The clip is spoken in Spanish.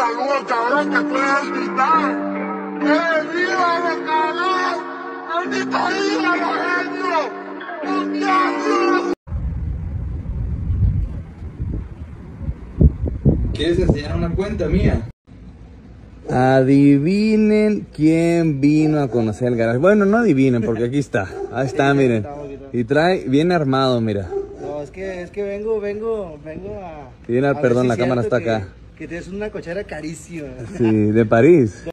esa cabrón, ¿Quieres enseñar una cuenta mía? Adivinen quién vino a conocer el garaje. Bueno, no adivinen, porque aquí está. Ahí está, miren. Y trae, viene armado, mira. No, es que, es que vengo, vengo, vengo a. Viene, a perdón, la cámara está acá. Que tienes una cochera carísima. Sí, de París.